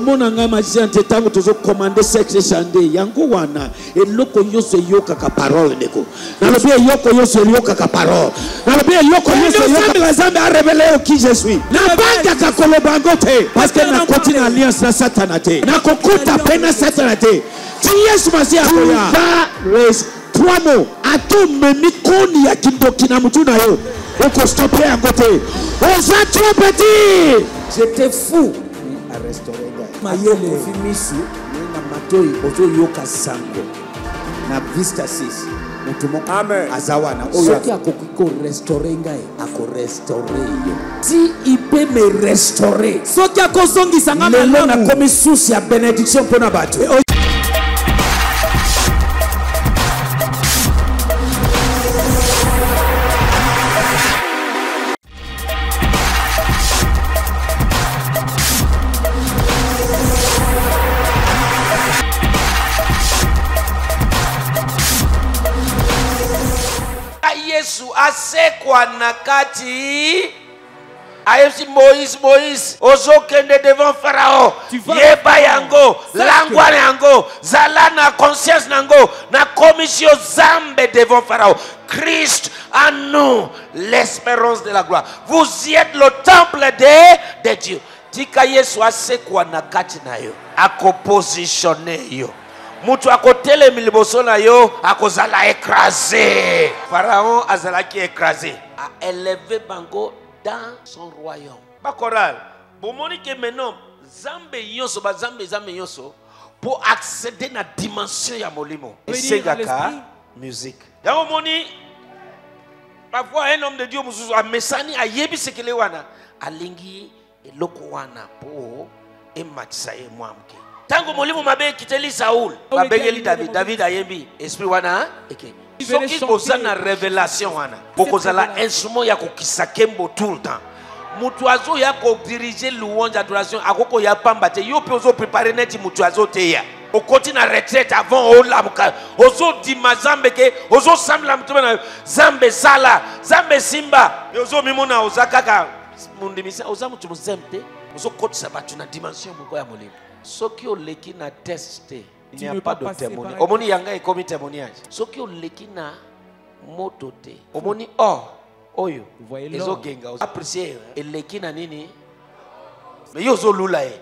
omona ngai magicien te ntango tozokomande sexe chande yango wana eloko nyonso eyokaka parole ndeko nalobi eyoko nyonso eyokaka parole. Nalobi eyoko nyonso eyokaka nzambe arevele yo ki je suis. Nabangaka koloba yango te parceke nakoti na alliance na satana te. Nakokota mpe na satana te. Ti yesu masiya akoya res trois mots. Ata omemi koni ya kindoki na motu na yo. Okostope yango te. Oza trop petit j'étais fou. Arrestauré ngai Mayele. misu ye na matoi ozoyoka sango na vista 6 motu moko aza wana soki akoki korestore ngai akorestore yo. Ti ipe me restore soki akozongisa ngai lelo nakomi susi ya benediction mpo na bato asekwa na kati ayebisi moïse moïse ozokende devant farao yeba devant yango Sache langwa na yango zala na conscience na yango nakomisi yo zambe devant farao christ en nous l'espérance de la gloire. Vous y êtes le temple de, de dieu. Tika yesu asekwa na kati na yo akopositione yo mutu akotelemi liboso na yo akozala écrasé pharaon azalaki écrasé aélevé bango dans son royaume. Bakoral bomoni ke maintenant nzambe nyonso bazambe nzambe nyonso mpo accéder na dimension ya molimo. Esengaka musique. Yango omoni parfois un homme de dieu mosusu amesani ayebi sekele wana. Alingi eloko wana mpo ematisa ye mwa moke ntango molimo mabe ekiteli saul babengeli david david ayembi esprit wana eke soki boza na révélation wana bokozala instrument ya kokisa kembo tout le temps. Moto azoya kodirige louange adoration akokoya pamba te. Yo mpe ozoprépare neti moto azoteya okoti na retraite avant olamuka ozodima zambe ke ozosambela motema na yo zambe sala zambe simba. Ozomimona oza kaka. Mondimisa oza moto mozeme te. Ozokotisa bato na dimension moko ya molimo soki oleki na test te il n'y a pas de témoignage. omoni yanga ekomi témoignage. Soki oleki na moto te. Omoni or oyo ezogenga apprécie eleki na nini? Me yo ozolula ye.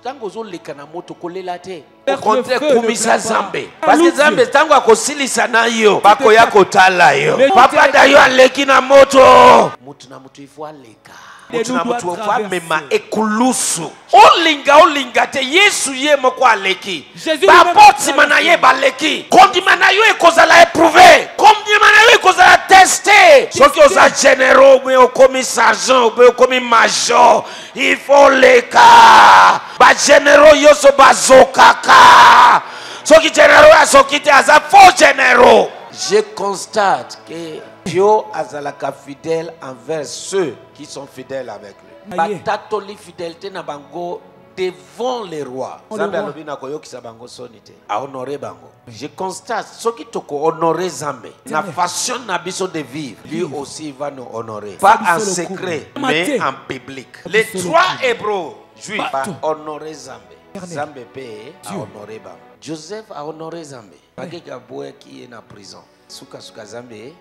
Ntango ozoleka na moto kolela te. Feu, kumisa nzambe clapin. zambe parce que Allude. ntango akosilisa na yo bakoya kotala yo. Papa da yo aleki na moto. Motu na moto ifo aleka Et motu nous na doit moto ifo traverser. amema ekulusu. Olinga olinga te yesu ye moko aleki nsima na ye baleki. Kondima na yo ekozala éprouvé. Kondima na yo ekozala teste soki oza généraux obe okomi sergent obe okomi major il faut leka. Bagénéraux nyonso bazokaka soki généraux azoki te aza faux généraux je constate que dieu azalaka fidèle envers ceux qui sont fidèles avec lui. Aye. batatoli fidélité na bango devant les rois. Nzambe alobi nakoyokisa bango soni te. Ahonore bango. Je constate soki tokohonore zambe na façon na biso de vivre lui aussi va nous honorer. Pas en secret mais en public. Les trois hébreux juifs Bato. bahonore zambe Éternel. zambe mpe ahonore bango. Joseph ahonore zambe bakeki aboyaki ye na prison. Sukasuka zambe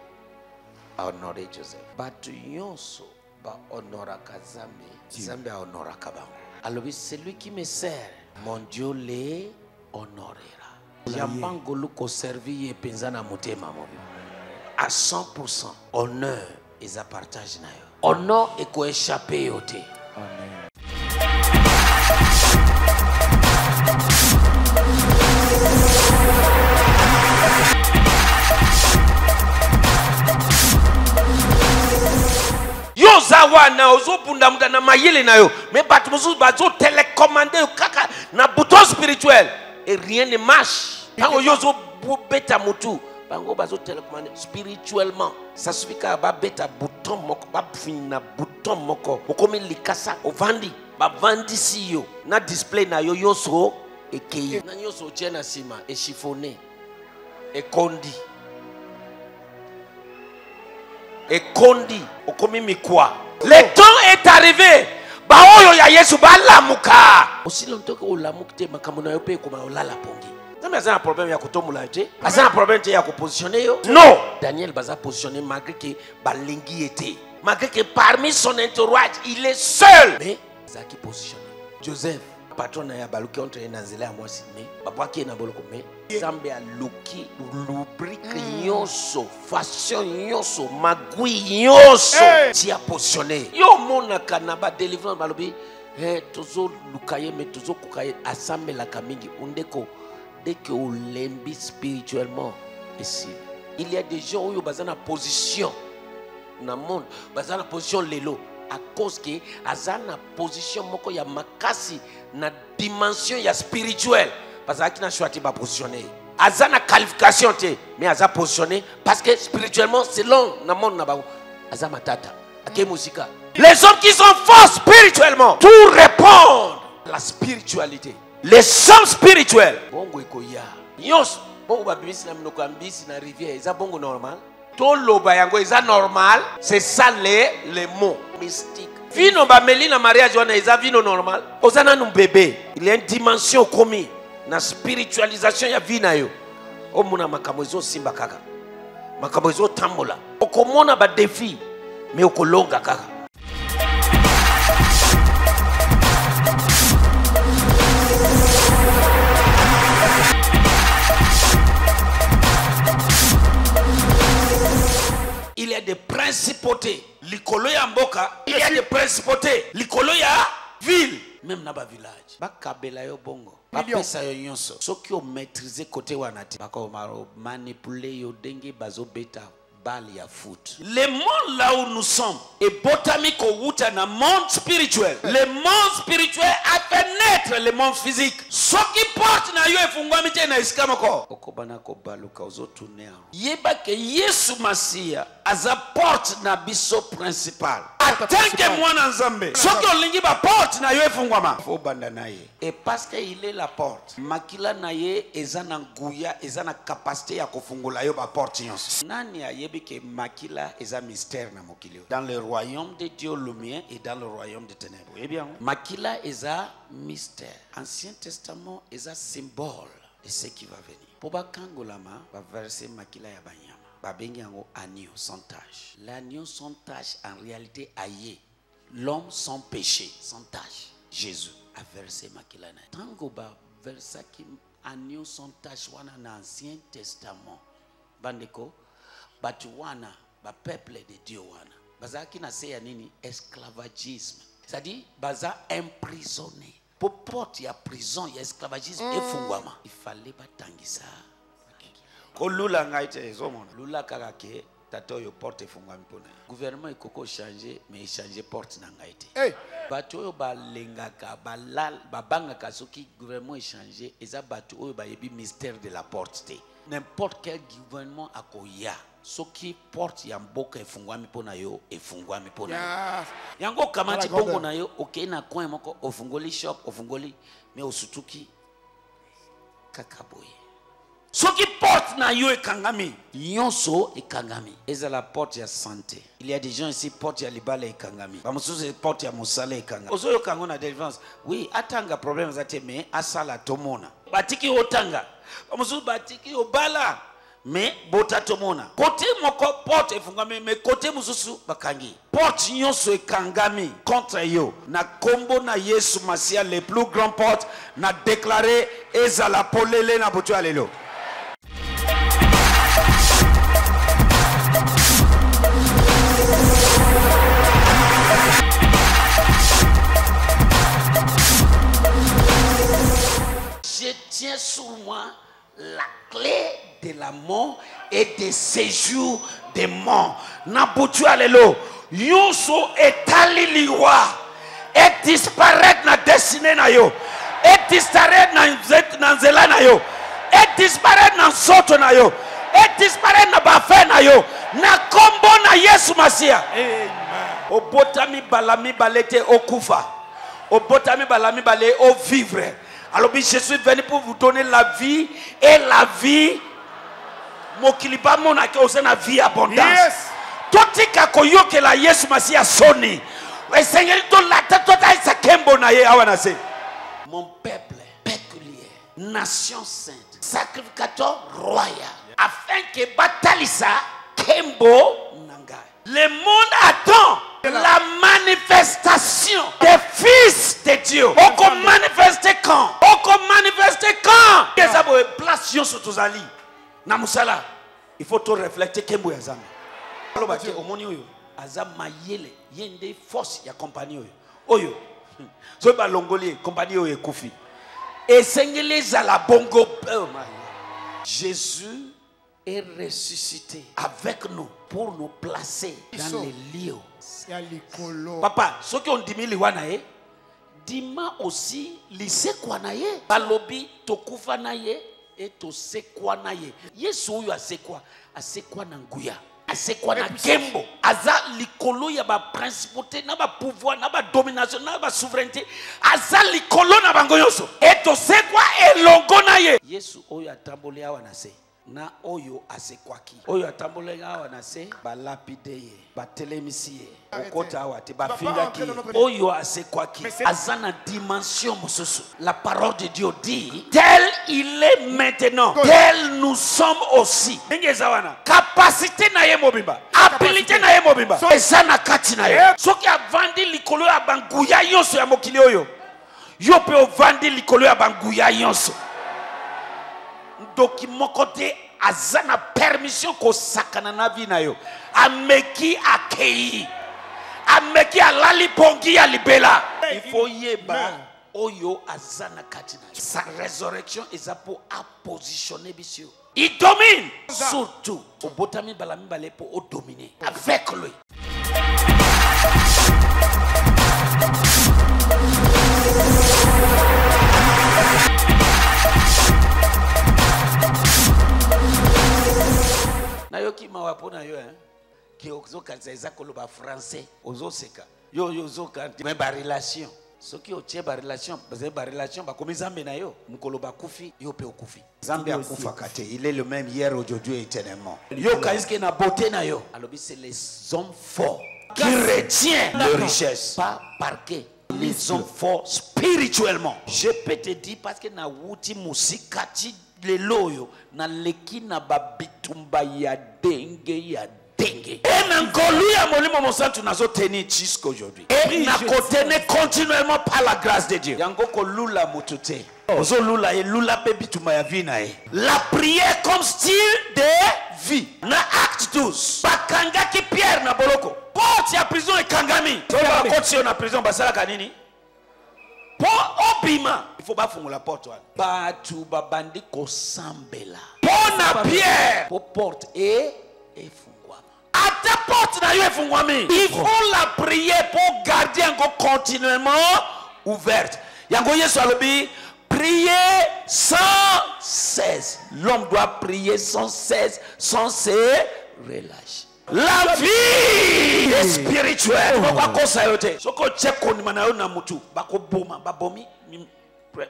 ahonore joseph. Bato nyonso bahonoraka zambe zambe ahonoraka bango. Alobi celui qui me sert. Mon dieu le honorera. Yamba ngolu koservi ye mpenza na motema mobima à 100% honneur eza partage na yo. Honor ekoéchappe yo te yo oza wana ozobundamunda na mayele na yo. Me bato mosusu bazotélécommande yo kaka na bouton spirituel. Et rien ne marche. Ntango yo ozobeta motu bango bazotélécommande spirituellement. Ça suffit kaka babeta bouton moko bafini na bouton moko. Okomi likasa ovandi. Bavandisi yo. Na display na yo nyonso ekei na nyonso otie na nsima echifone ekondi ekondi okomi mikwa. Le temps est arrivé. Baoyo ya yesu balamuka. Osila ntoki olamuki te makambo na yo mpe ekoma olala pongi. Nzambe aza na problème ya kotombola yo te? Aza na problème te ya kopositionne yo? Non. Daniel baza positionne malgré ke balengi ye te. Malgré que parmi son entourage il est seul. Mais azalaki positionne joseph patron na ye abaluki entre ye na nzela ya mwasi me babwaki ye na boloko me nzambe aluki lubrike nyonso fasion nyonso magui nyonso tia positionne yo omonaka na badelivrance balobi eh, tozoluka ye me tozokoka ye asambelaka mingi. Ondeko que olembi spirituellement esili il y a des gens oyo baza na position na monde baza na position lelo à cause ke aza na position moko ya makasi na dimension ya spirituel. Bazalaki na choix te bapositionne aza na qualification te mais aza positionné parce que spirituellement selon na monde na bango. Aza matata akei mosika les hommes qui sont forts spirituellement tout répondre à la spiritualité. Les hommes spirituels. Bongo ekoya. Nyonso. Bongo babimisi na minoko ya mbisi na rivière. Eza bongo normal. Toloba yango eza normal. C'est ça les, les mots mystiques vino bameli na mariage wana eza vino normal. Oza nanu bebe il y a une dimension okomi na spiritualisation ya vie na yo. Omona makambo ezosimba kaka. Makambo ezotambola. Okomona badefi me okolonga kaka des principautés likolo ya mboka il y a des principautés likolo ya ville. Même na bavillage bakabela yo bongo. Bapesa yo nyonso. Soki omaîtrise kote wana te bakomanipule yo ndenge bazobeta bale ya foot. Le monde là où nous sommes ebotami kowuta na monde spirituel. Le monde spirituel a naître le monde physique. Soki porte na yo efungwami te na esika moko. Okobana kobaluka ozotune awa yeba ke yesu masiya aza porte na biso principal. Atanke mwana nzambe. Soki olingi baporte na yo efungwama. Fo obanda na ye. E parce que il est la porte makila na ye eza na nguya eza na kapasité ya kofungola yo baporte nyonso. Nani ayebi ke makila eza mystère na mokili oyo? Dans le royaume de dieu mien et dans le royaume de ténèbres. Oyebi yango? Makila eza mystère. Ancien testament eza symbole. De ce qui va venir. Mpo bakangolama baverse makila ya banyama. Babengi yango agneau sans tache. L'agneau sans tache en réalité aye l'homme sans péché. Sans tache. Jésus averse makila na ye. Ntango baversaki agneau sans tache wana na ancien testament bandeko bato wana bapeuple de dieu wana bazalaki na se ya nini? Esclavagisme. C'est-à-dire baza emprisonné po porte ya prison ya esclavagisme efungwama. Ifale batangisa kolula ngai te ezomona. Lula kaka ke tata oyo porte efungwami mpona. Ye gouvernement ekoki ochange mais echange porte na ngai te. Hey. bato oyo balengaka babangaka soki gouvernement echange eza bato oyo bayebi mystère de la porte te. N'importe quel gouvernement akoya soki porte ya mboka efungwami mpo na yo efungwami mpo na yo. Ya. yango okamati bongo na yo okei na coin moko ofungoli shop ofungoli me osutuki kaka boye. Soki porte na yo ekangami nyonso ekangami. Ezala porte ya santé. Il y a des gens ici porte ya libala ekangami. Bamosusu porte ya mosala ekangami. Ozoyoka yango na délivrance. Oui atanga problème eza te mais asala tomona. Batiki otanga. Bamosusu batiki obala me bota tomona kote moko porte efungami me kote mosusu bakangi. Porte nyonso ekangami contre yo. Na nkombo na yesu masiya le plus grand porte na déclare ezala polele na butu ya lelo de la mort et des séjours des morts. Na butu ya lelo nyonso etali liwa et disparaître na destinée na yo. Et disparaître na nze- na nzela na yo. Et disparaître na nzoto na yo. Et disparaître na bafe na yo. Na nkombo na yesu masiya obotami bala mibale te okufa. Obotami bala mibale ovivre. Alobi jésus est venu pour vous donner la vie et la vie mokili bamonaki oza na vie abondance. Totika koyokela yesu masiya soni. Esengeli tolata tota nkembo na ye awa na se. Mon peuple péculier nation sainte sacrificateur royal afin que batalisa kembo na ngai. Le monde attend la manifestation des fils de Dieu. Oko manifester quand? Oko manifester quand? Eza boye place nyonso tozali na mosala il faut to reflecte kembo ya nzambe aloba te omoni oyo. Aza mayele ye nde force ya kompani oyo. Oyo hmm, soki balongoli ye kompani oyo ekufi. Esengeli ezala bongo jésus est ressuscité avec nous pour nous placer dans les lieux. papa soki ondimi liwa na ye dima aussi lisekwa na ye balobi tokufa na ye e tosekwa na ye. Yesu oyo asekwa asekwa na nguya asekwa na nkembo. aza likolo ya baprincipauté na bapouvoir na badomination na basouveraineté aza likolo na bango nyonso. E tosekwa elongo na ye. Yesu oyo atamboli awa na se na oyo asekwaki. Oyo atamboli awa na se balapide ye batelemisi ye. Okota awa te bafingaki ye oyo asekwaki. Aza na dimension mosusu. La parole de dieu dit tel il est maintenant tel nous sommes aussi. Ndenge eza wana? Kapasité na ye mobimba. Abilité na ye mobimba. Eza na kati na ye. Soki avandi likolo ya banguya nyonso ya mokili oyo yo mpe ovandi likolo ya banguya nyonso moko te aza na permission kosakana na vi na yo. Ameki akei ameki alali pongi ya libela. Ifo yeba oyo aza na kati sa résurrection eza mpo apositionne biso il domine. Surtout obotami mbala mibale mpo odomine avec lui nayoki mawa mpo na yo eh? ke ozokanisa eza koloba français. Ozoseka. Yo yo ozokanisa me barelation soki otie barelation bazali barelation bakomi nzambe na yo. Mokolo bakufi yo mpe okufi. Nzambe akufaka te il est le même hier aujourd'hui éternellement. Yo okanisike na beauté na yo. Alobi c'est les hommes forts qui retient leur richesse. Pas parquet. Les hommes forts spirituellement. Je peux te dire parce que nawuti mosika ti lelo oyo naleki na babitumba ya ndenge ya ndenge e na ngolu ya molimo mosantu nazoteni jusqu'aujourd'hui e nakotene continuellement par la grâce de dieu. Yango kolula moto te. Ozolula ye lula mpe bitumba ya vi na ye. La prière comme style de vie. Na acte 12 bakangaki pierre na boloko. Porte ya prison ekangami. Soki bakoti yo na prison basalaka nini? Mpo obima ifo bafungola porte wana bato babandi kosambela. Mpo na pierre! mpo porte e efungwama. Ata porte na yo efungwami. Il faut la prier mpo garde yango continuellement ouverte. Yango yesu alobi prier sans cesse. L'homme doit prier sans cesse sans se relâcher la vie est spirituelle. Bakokosa yo te soki otie kondima na yo na mutu bakoboma babomi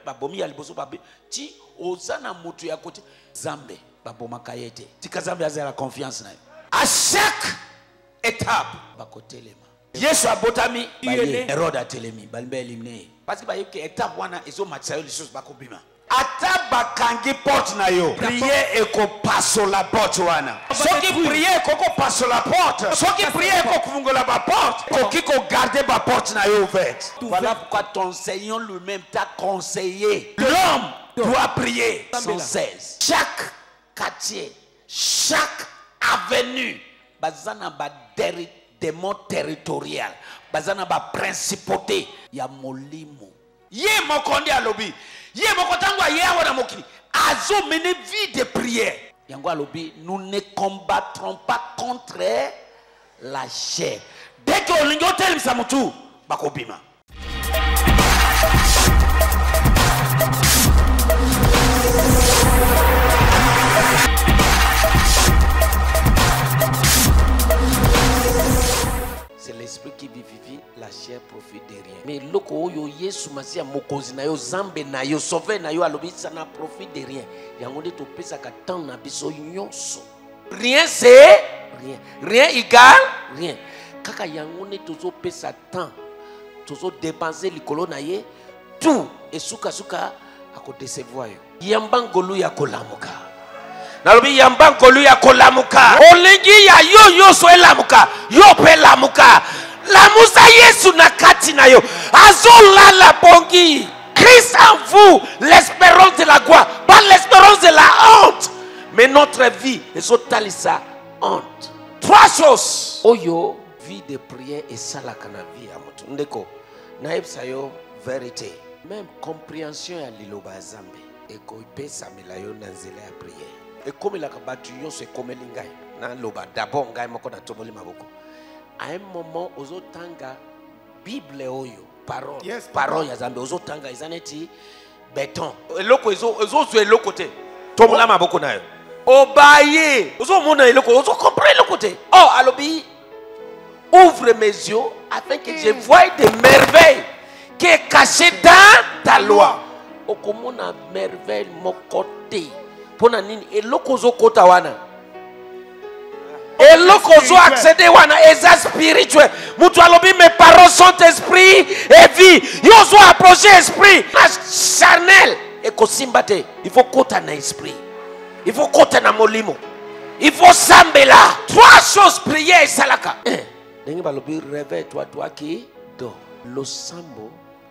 babomi ya liboso babe ti oza na mutu ya kote nzambe babomaka ye te. Tika nzambe azala confiance na yo a chaque étape bakotelema. Yesu abotami herode atelemi balimba elimine ye parceke bayebi ke étape wana ezomatisa yo lisusu bakobima ata bakangi porte na yo. Prie ekopasola porte wana soki prie ekokopasola porte. soki prie ekofungola baporte koki kogarde baporte na yo ouverte. Voilà pourquoi ton seigneur lui-même t'a conseillé. L'homme doit prier. Sans cesse chaque quartier chaque avenue baza na baderi démon territorial. Baza na baprincipauté ya molimo. Ye moko nde alobi ye moko ntango aye awa na mokili. Azomene vie de prière. Yango alobi nous ne combattrons pas contre la chair. Dès que olingi otelemisa motu bakobima qui vivifie la chair profite de rien mais eloko oyo yesu masiya mokonzi na yo zambe na yo sauve na yo alobi ça na profite de rien yango nde topesaka temps na biso nyonso. Rien c'est rien. Rien égale rien. Kaka yango nde tozopesa temps tozodepense likolo na ye tout esukasuka akodecevoir yo. Yamba ngolu ya kolamuka. Nalobi yamba ngolu ya kolamuka. Olingi ya yo nyonso elamuka yo mpe elamuka lamusa yesu na kati na yo azolala bongi. Christ en vous l'espérance de la gloire. Pas l'espérance de la honte mais notre vie. Ezotalisa honte. Trois choses. Oyo vie de prière esalaka na vie ya moto. Ndeko nayebisa yo vérité. Même compréhension ya liloba ya nzambe ekopesamela yo na nzela ya prière. Ekomelaka bato nyonso ekomeli ngai naloba dabord ngai moko natomboli maboko à un moment ozotanga bible oyo parole. Yes, parole ya nzambe ozotanga eza neti beton eloko ezozwa eloko te. Tombola maboko na yo. Obaye. Ozomona eloko ozokomprendre eloko te. Oh alobi. Ouvre mes yeux afin que je voie des merveilles qui est caché dans ta loi. Okomona merveille moko te. Mpo na nini? Eloko ozokota wana eloko ozo accéder wana eza spirituel. moto alobi mes paroles sont esprit et vie. Yo ozo approche esprit. Na charnel. Ekosimba te il faut kota na esprit. Il faut kota na molimo. Il faut sambela. Trois choses prière esalaka ndenge balobi toi qui dors. Losambo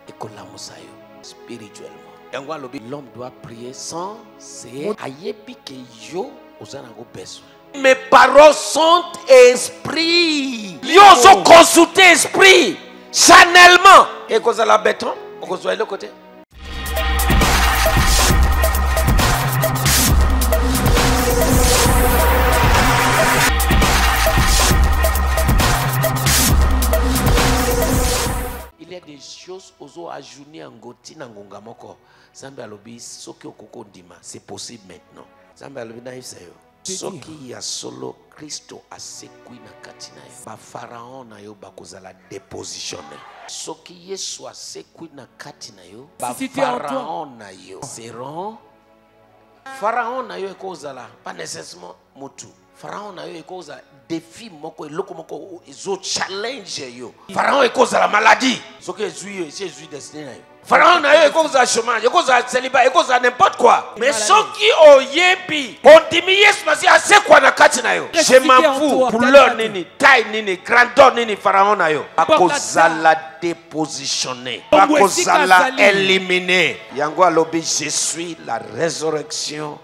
ekolamusa yo spirituellement. Yango alobi l'homme doit prier sans cesse. Ayebi ke yo oza nango besoin mes paroles sont esprit. Yo ozoconsulte esprit chanellement ekozala beton okozwa eloko te il y a des choses ozo ajourner yango ntina ngonga moko nzambe alobi soki c'est possible maintenant. Nzambe alobi nayebisa yo soki ya solo kristo asekwi na kati na yo bafaraon na yo bakozala depositionne soki yesu asekwi na kati na yo bafaraon na yo. Seront pharaon na yo ekozala pas nécessairement motu. Pharaon na yo ekozala défi moko eloko moko ezochallenge yo. Pharaon ekozala maladie. Soki ezwi yo esi ezwi destine na yo pharaon na yo ekozala chômage ekozala célibat ekozala n'importe quoi. Mais soki oyebi ondimi yesu masi asekwa na kati na yo? Je m'en fous. toi, couleur tellement. nini taille nini grandeur nini pharaon na yo? Bakozala dépositionné Bongo esika bakozala azali. éliminé yango alobi je suis la résurrection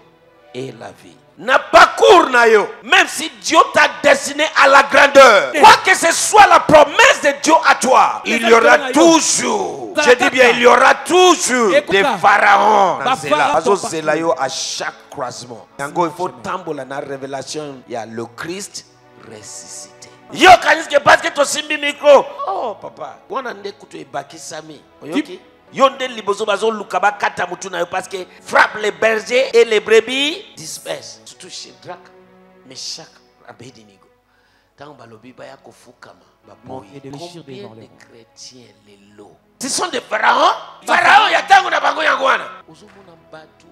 et la vie na parcours na yo. Même si Dieu t'a destiné à la grandeur. Quoi que ce soit la promesse de Dieu à toi. Il y aura toujours. Je dis bien il y aura toujours des pharaons. Ba na nzela pharaons bazozela yo à chaque croisement. Yango il faut tambola na révélation. Ya le Christ ressuscité. Yo kanisi parce que tosimbi micro. Oh papa. Wana nde kutu ebakisami. Oyoki? Yo nde liboso bazoluka bakata mutu na yo parce que frappe les bergers et les brebis disperse. Surtout Shadrach Meshach Abednego ntango balobi baya kofukama baboyi et de chrétiens lelo ce sont des pharaons. Pharaon ya ntango na bango yango wana ozomona bato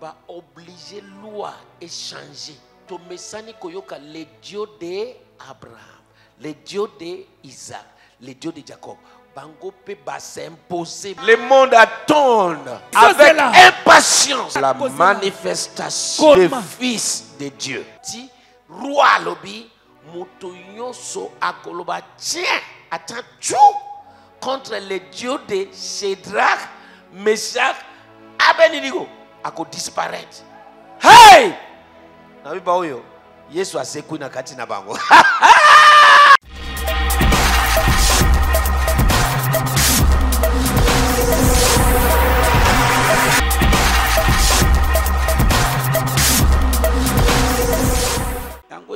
baoblige loi échanger tomesani koyoka le dieu de abraham le dieu de isaac le dieu de jacob le monde c'est avec impatience la manifestation du fils de dieu ti roi alobi moto nyonso akoloba tien ata tu contre le dieu de Shadrach, Meshach, Abednego akodisparaître. Hey! Na biba oyo Yesu asekwi na kati na bango.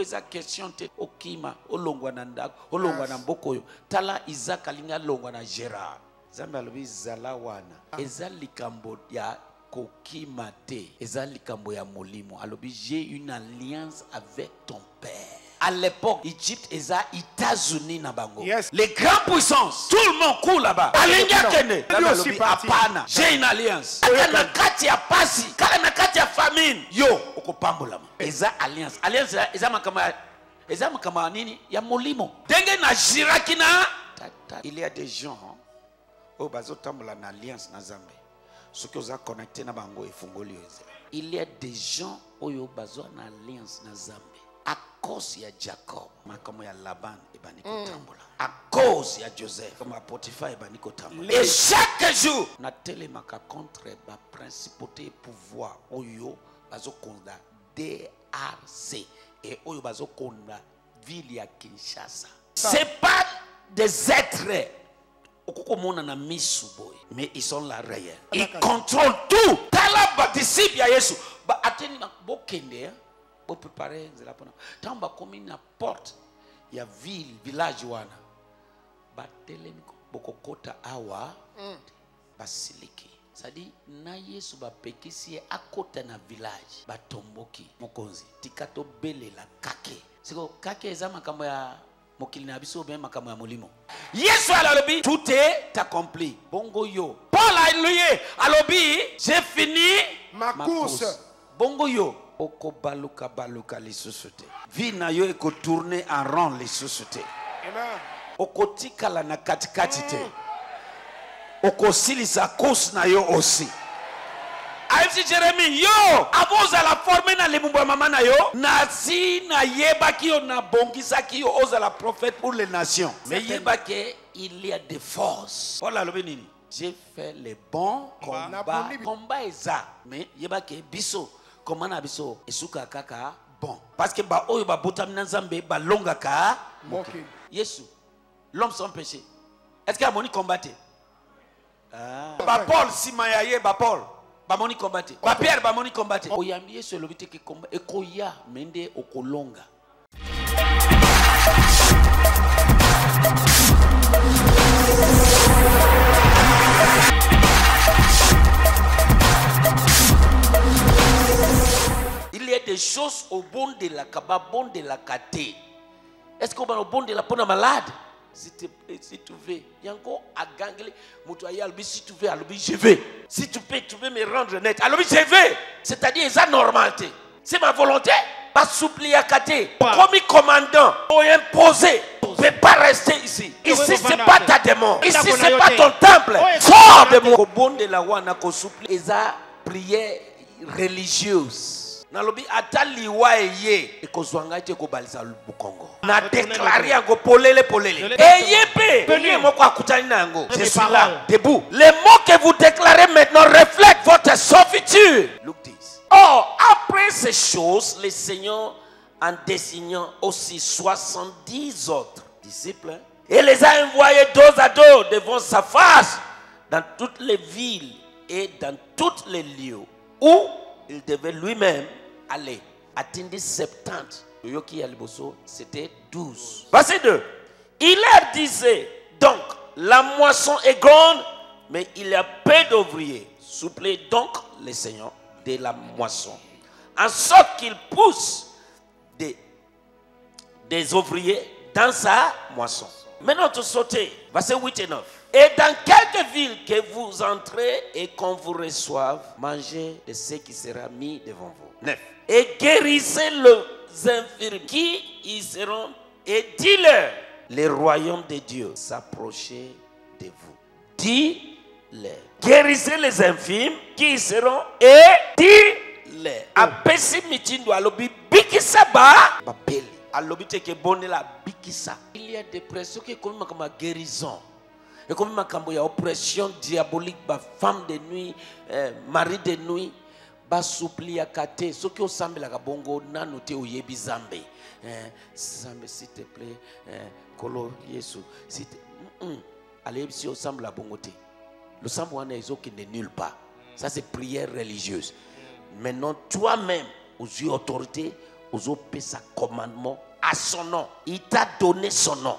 eza question te okima olongwa na ndako olongwa na mboka oyo. Tala isaac alingi alongwa na gérard. Nzambe alobi zala wana. Eza likambo ya kokima te eza likambo ya molimo. Alobi j'ai une alliance avec ton père à l'époque egypte eza états-unis na bango. Yes. les grandes puissances tout le monde court là-bas. Alingi akende nzambe aussi parti. hapana j'ai une alliance. Kala na kati ya pasi kala na kati ya famine yo okopambolama eza alliance. Alliance eza- ya eza makambo ya nini? Ya molimo. Ndenge na jiraki na il y a des gens hein, oyo bazotambola na alliance na nzambe soki oza connecte na bango efungoli yo nzela il y a des gens oyo bazwa na alliance na nzambe à cause ya jacob. Makambo ya laban ebandi kotambola. À cause ya joseph. Makambo ya potifa ebandi kotambola. Et chaque jour natelemaka contre baprincipauté pouvoir oyo bazokonda drc et oyo bazokonda ville ya kinshasa. C'est pas des êtres. Okokomona na misu boye mais ils sont là réels. Ils contrôlent tout. Tala badisiple ya yesu. Ba ateni na- bokende boprépare nzela mpona ntango bakomi na porte ya ville village wana. Batelemi ko- bokokota awa basiliki. Sadi na yesu bapekisi ye akota na village batomboki mokonzi tika tobelela kake. Siko kake eza makambo ya mokili na biso makambo ya molimo. Yesu alobi tout est accompli. Bongo yo. Paul aluye alobi j'ai fini Ma course. bongo yo okobaluka baluka lisusu te vi na yo ekotourne en rond lisusu te Amen. okotikala na katikati te. Okosilisa course na yo aussi. Ayebisi jeremi yo! Avo ozala forme na lemumbu ya mama na yo. Nasi nayebaki yo nabongisaki yo ozala prophète pour les nations. Mais yebaki il y a des forces. Paul alobi nini. J'ai fait le bon combat Naponi bi- combat eza. Mais yebaki biso komba na biso esukaka kaka bon. Parce que baoyo babotami na nzambe balongaka Mokili. yesu l'homme sans péché. Est-ce que amoni combat te ah. bapaul nsima ya ye bapaul bamoni combat te bapierre bamoni combat te oyambi yesu elobi te ke combat ekoya me nde okolonga. il y a des choses obondelaka babondelaka te est ce que obana obondela mpona malade? S'il te plaît si tu veux. Yango agangeli moto aye alobi si tu veux je vais si tu peux tu veux me rendre net. Alobi je vais c'est à dire eza normal te c'est ma volonté. Basoupliaka te okomi commandant. Oimposé ne pas rester ici. Ici c'est pas ta démon ici c'est pas ton temple. Sors de moi. kobondela wana kosoupli eza prière religieuse nalobi ata liwa eye ekozwa ngai te ekobalisa bukongo na deklare yango polele polele. Eye mpe ye moko akutani na yango. Je suis là debout. Les mots que vous déclarez maintenant reflètent votre servitude look this. Or après ces choses le seigneur en désignant aussi 70 autres disciples hein, et les a envoyés dos à dos devant sa face dans toutes les villes et dans tous les lieux où il devait lui-même aller. Atteindre 70. Yoki ya liboso, C'était 12. Verset 2. Il leur disait, donc, la moisson est grande, mais il y a peu d'ouvriers. Souplez donc les seigneurs de la moisson, en sorte qu'ils poussent des des ouvriers dans sa moisson. Maintenant, tu sautez, verset 8 et 9. Et dans quelques villes que vous entrez et qu'on vous reçoive, mangez de ce qui sera mis devant vous. 9. Et guérissez les infirmes qui y seront et dis-leur, le royaume de Dieu s'approcher de vous. Dis-leur. Guérissez les infirmes qui y seront et dis-leur. Apesi mitindo alobi bikisa ba alobi il y a des pressions qui makambo ya guérison ekomi makambo ya oppression diabolique bafemme de nuit eh, mari de nuit basoupliaka te soki osambelaka bongo nano te oyebi zambe eh, zambe s'il te plaît eh, kolo yesu s'il te- Mm, mm. aleyebisi osambela bongo te. Losambo wana ezokende nulle part. Ça c'est prière religieuse. Maintenant toi-même ozwi autorité ozopesa commandement à son nom. Il t'a donné son nom